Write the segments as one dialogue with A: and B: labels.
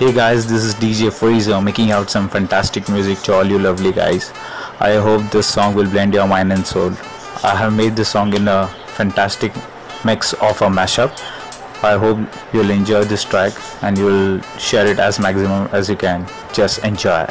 A: Hey guys, this is DJ Frazer making out some fantastic music to all you lovely guys. I hope this song will blend your mind and soul. I have made this song in a fantastic mix of a mashup. I hope you'll enjoy this track and you'll share it as maximum as you can. Just enjoy.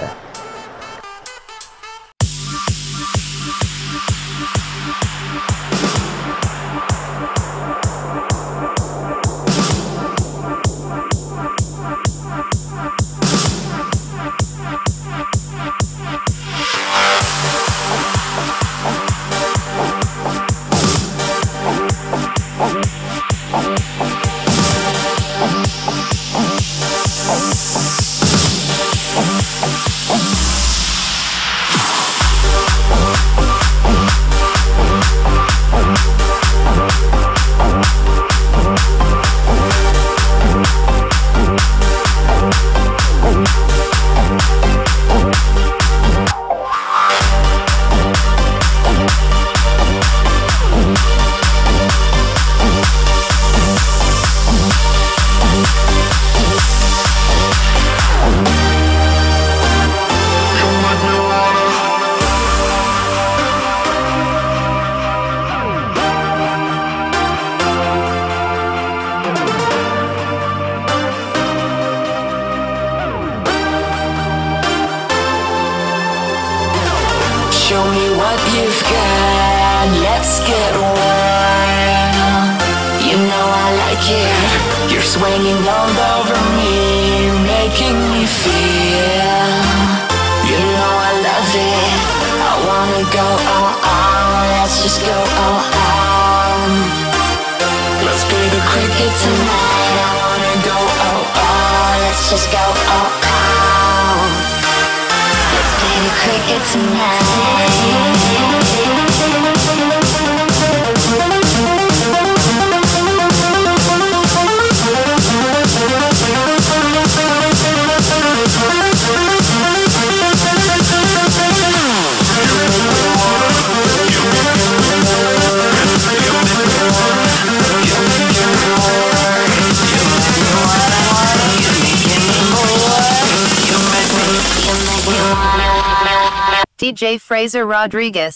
B: DJ
C: Frazer Rodrigues.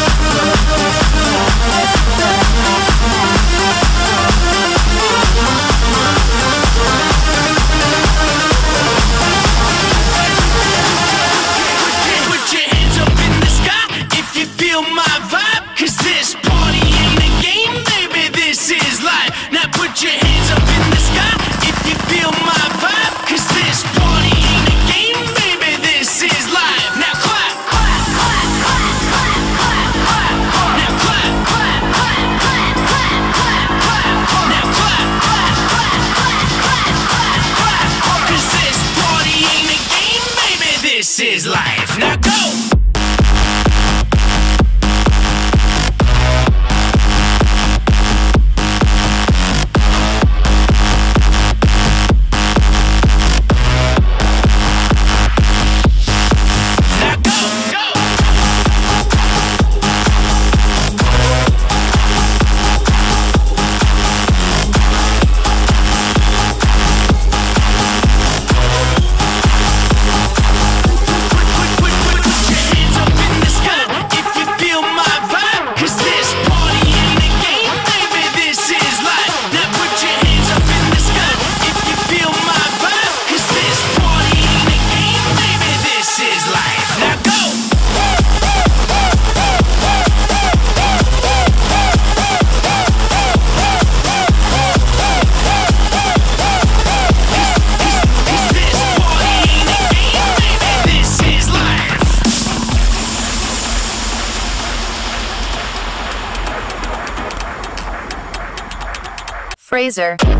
C: Frazer.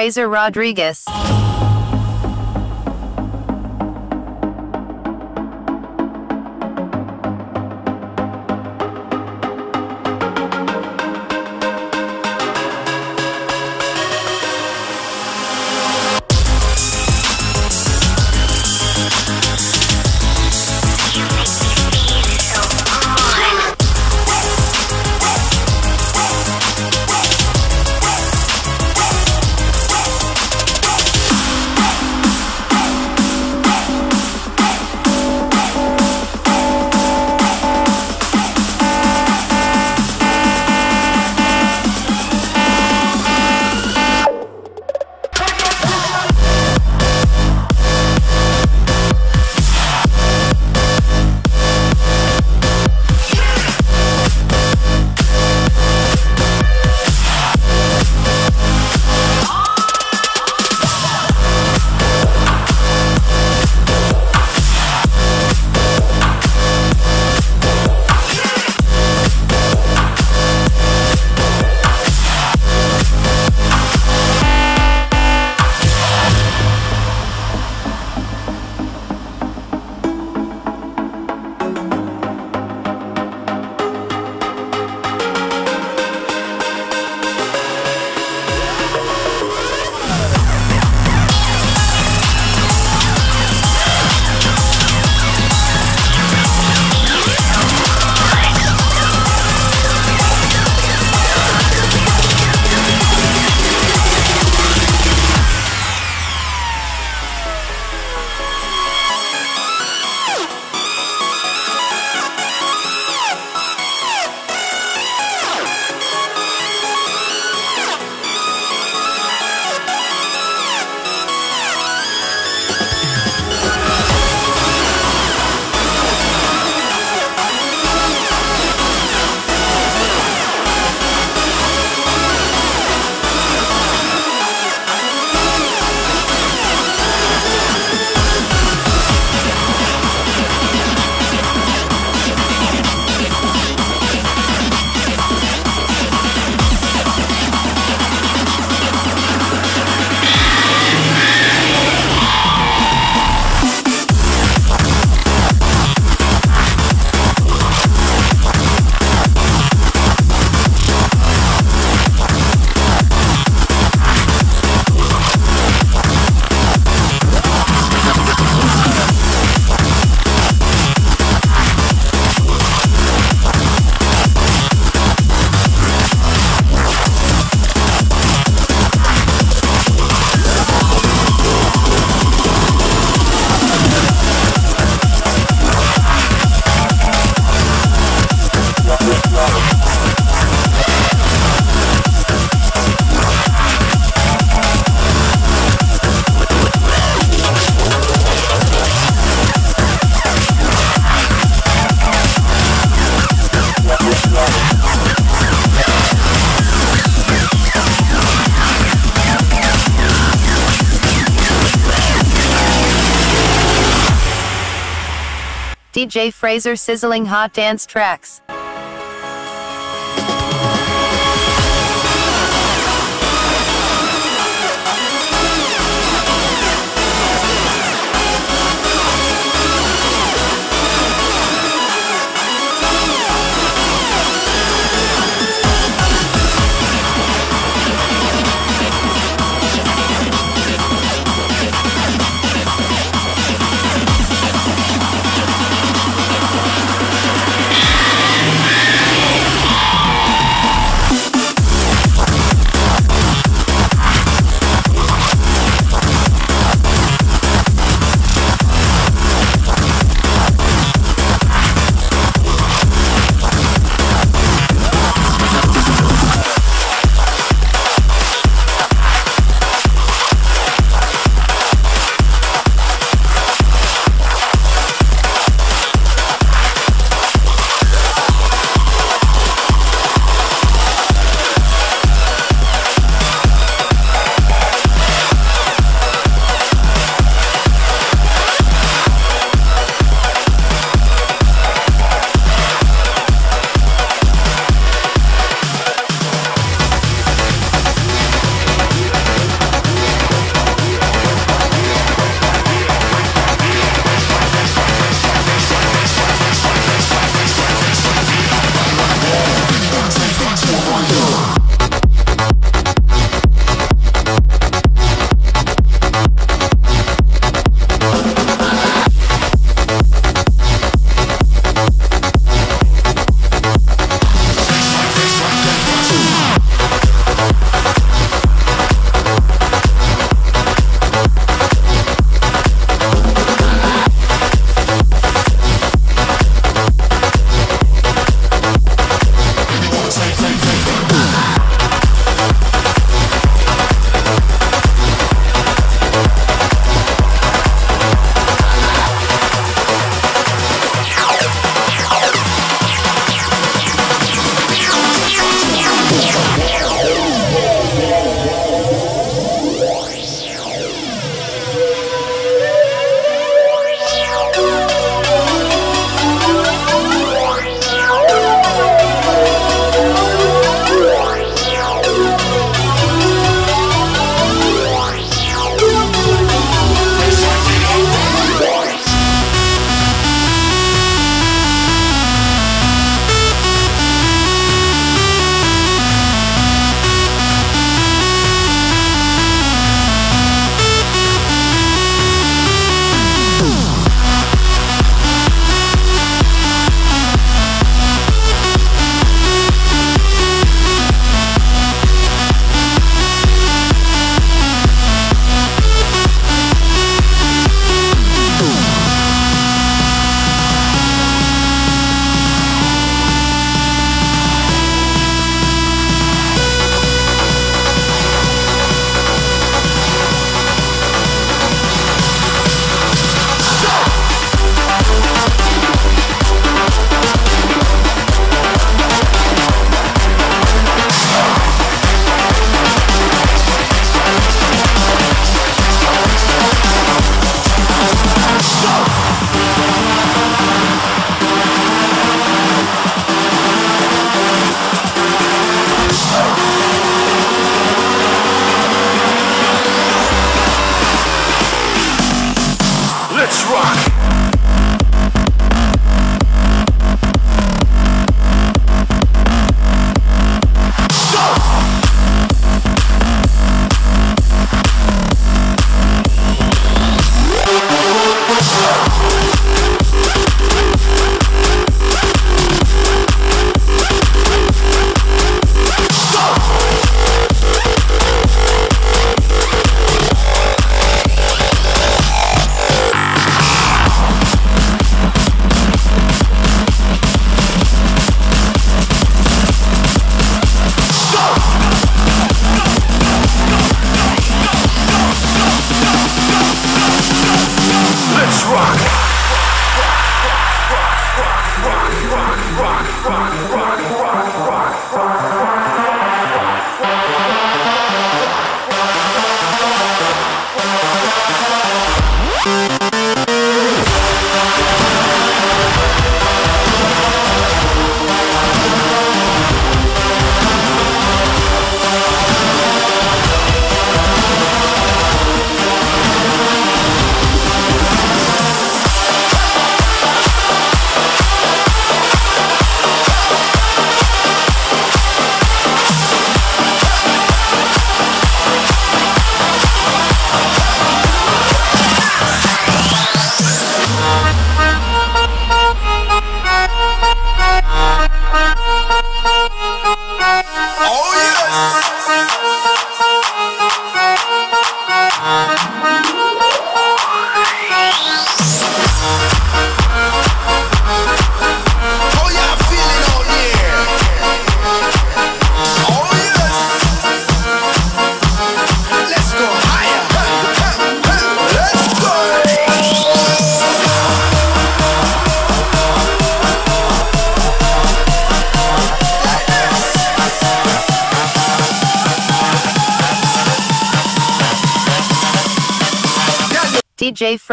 D: Frazer
E: Rodrigues. Frazer sizzling hot dance tracks.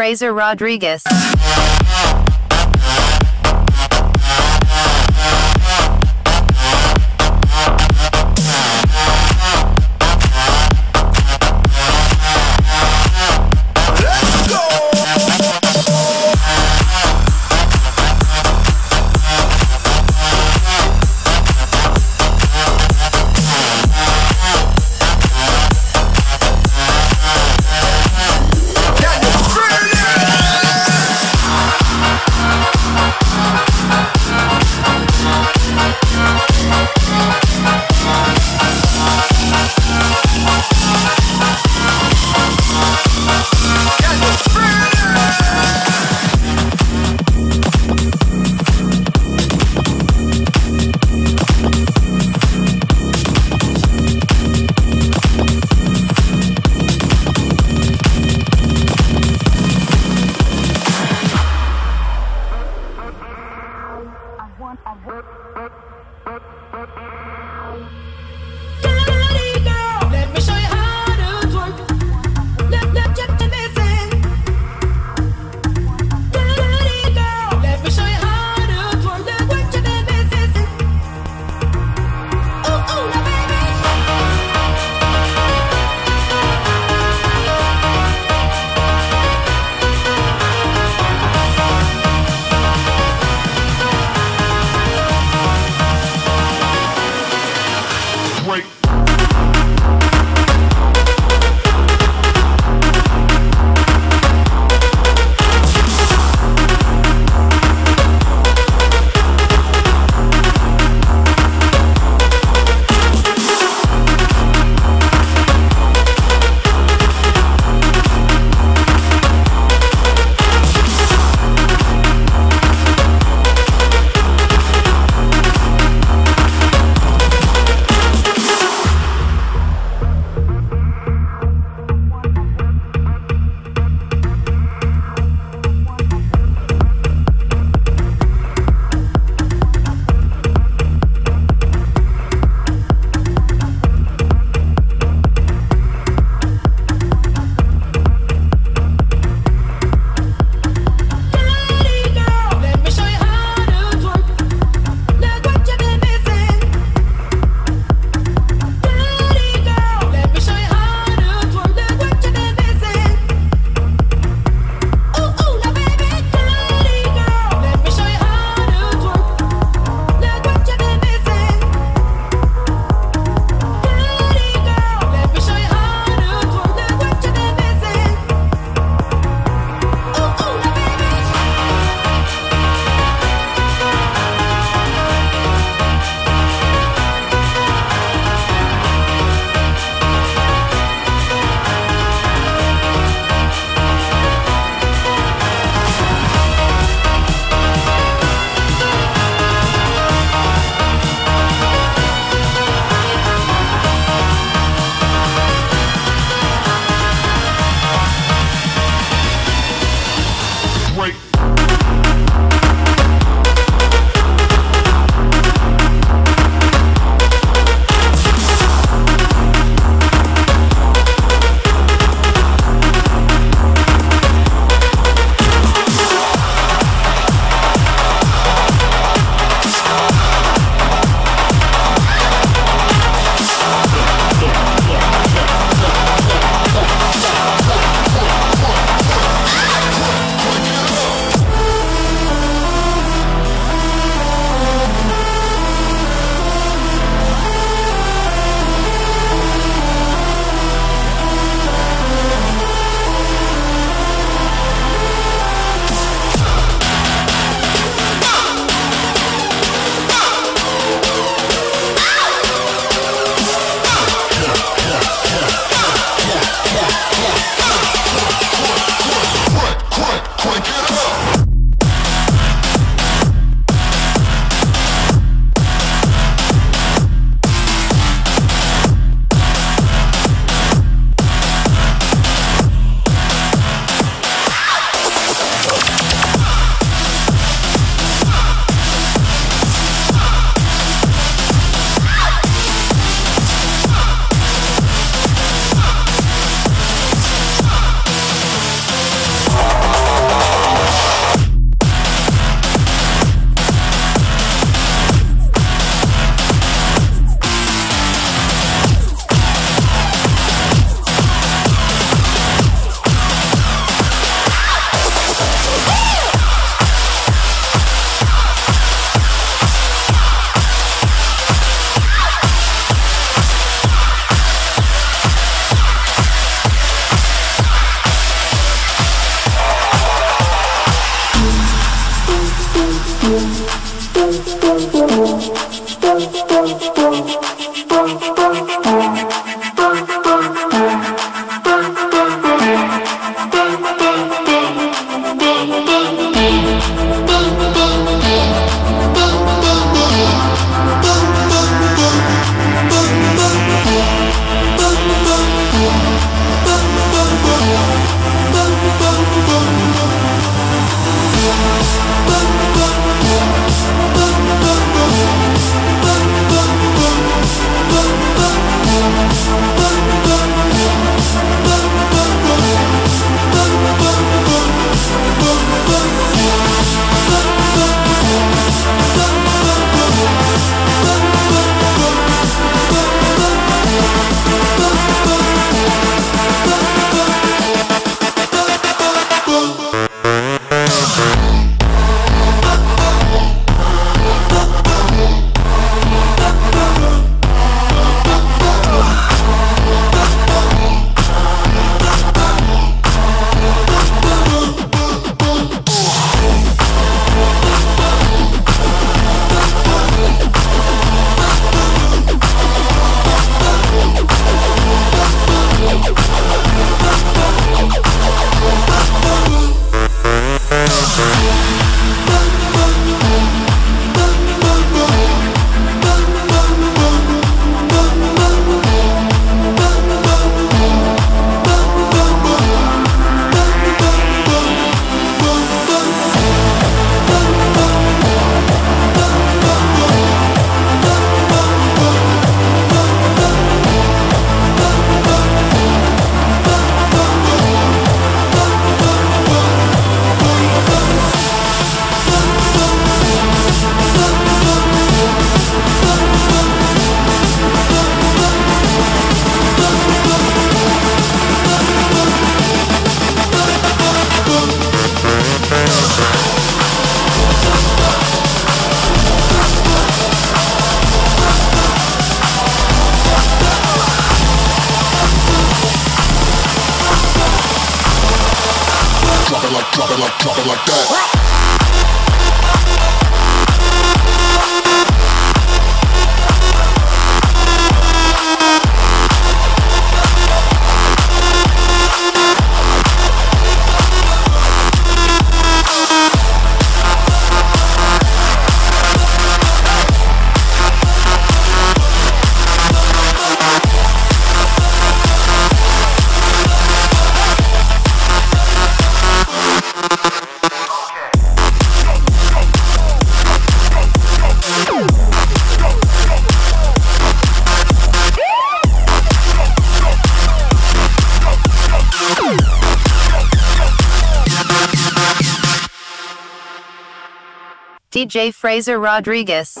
E: Frazer Rodrigues.
C: DJ
E: Frazer Rodrigues.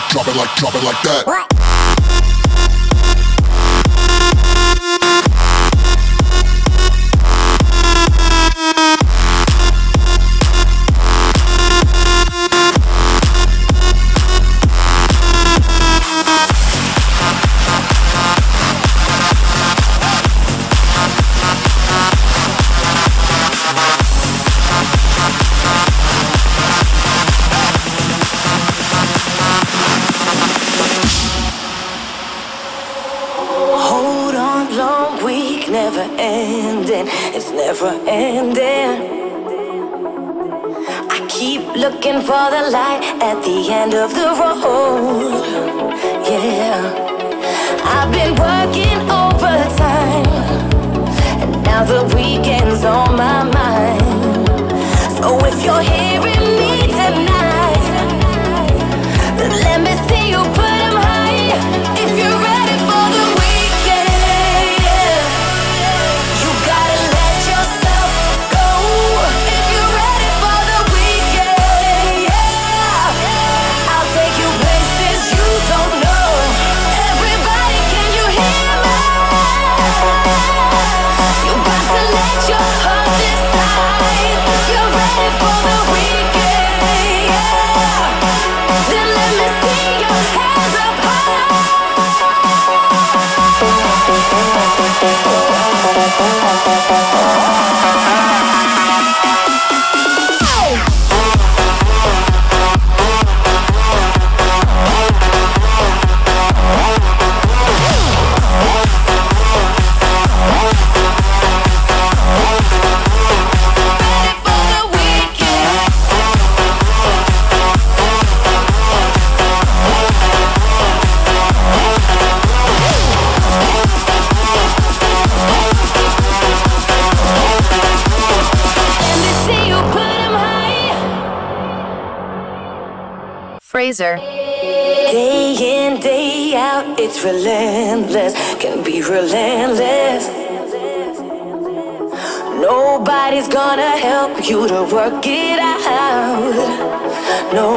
E: Like, drop it like, drop it like that.
B: looking for the light at the end of the road. Yeah, I've been working overtime, and now the weekend's on my mind. So if you're here.
C: Frazer.
B: Day in, day out, it's relentless, can be relentless. Nobody's gonna help you to work it out. No.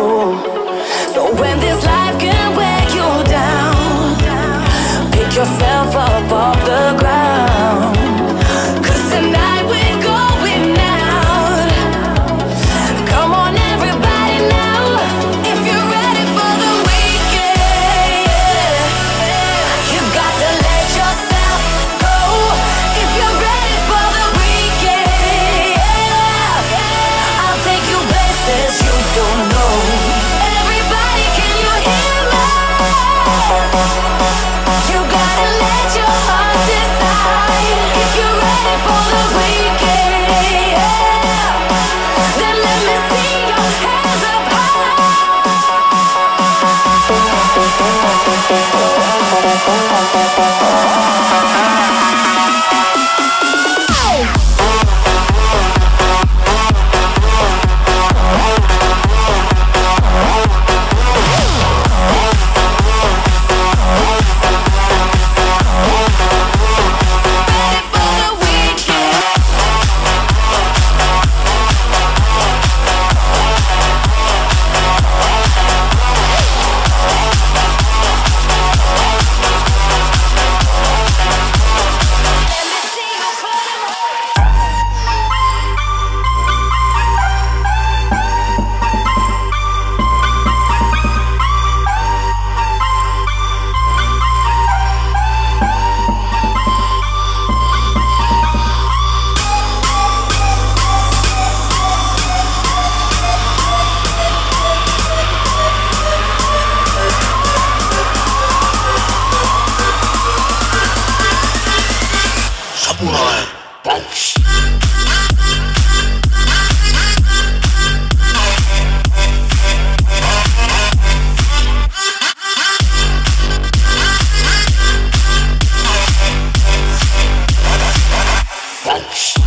B: So when this life can wear you down, pick yourself up off the ground.
F: touch.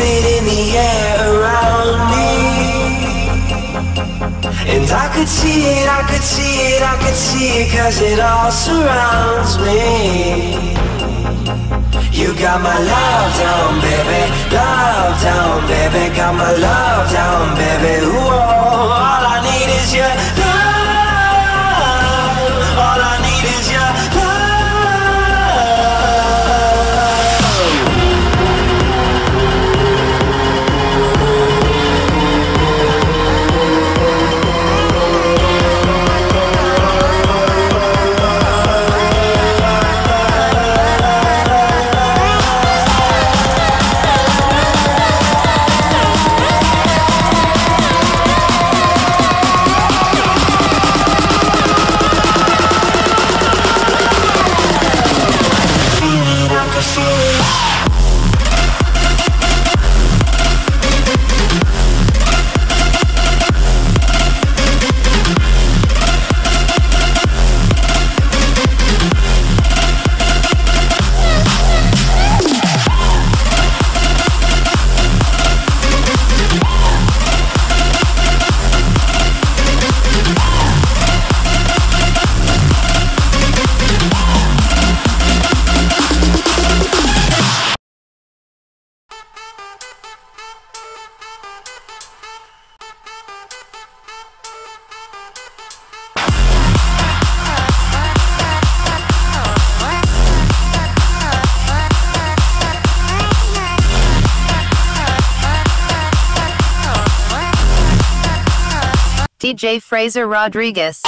F: It in the air around me. And I could see it, I could see it, I could see it, cause it all surrounds me. You got my love down, baby, love down, baby, got my love down, baby. Ooh, oh, oh all I need is your
C: J. Frazer Rodrigues.